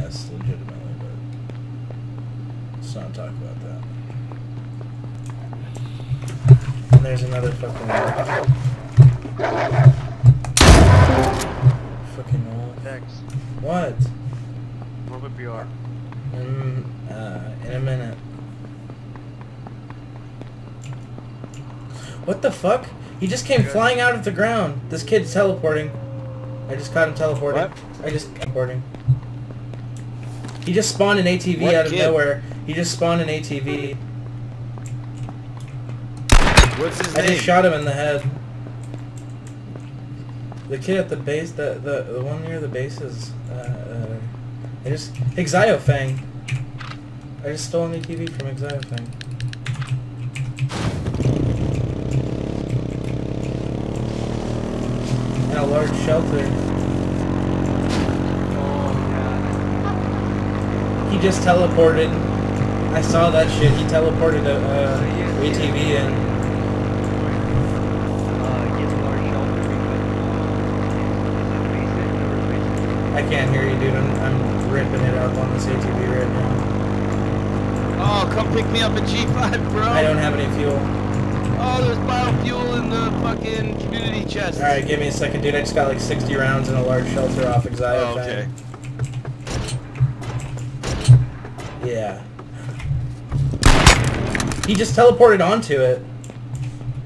missed, legitimately, but let's not talk about that. And there's another fucking wolf. Fucking wolf. Next. What? Moment BR. In, uh, in a minute. What the fuck? He just came flying out of the ground. This kid's teleporting. I just caught him teleporting. What? I just teleporting. He just spawned an ATV What out of kid? nowhere. He just spawned an ATV. What's his I name? just shot him in the head. The kid at the base, the the, the one near the base is, uh, uh, I just, Exiofang. I just stole an ATV from Exiofang. And a large shelter. Oh, God. He just teleported. I saw that shit. He teleported a, uh, ATV in. Uh, a shelter because, uh, I can't hear you, dude. I'm, I'm ripping it up on this ATV right now. Oh, come pick me up a G5, bro. I don't have any fuel. Oh, there's biofuel in the fucking community chest. Alright, give me a second, dude. I just got like 60 rounds in a large shelter off Exile. Oh, okay. Yeah. He just teleported onto it.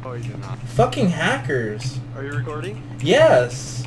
Oh, you did not. Fucking hackers. Are you recording? Yes.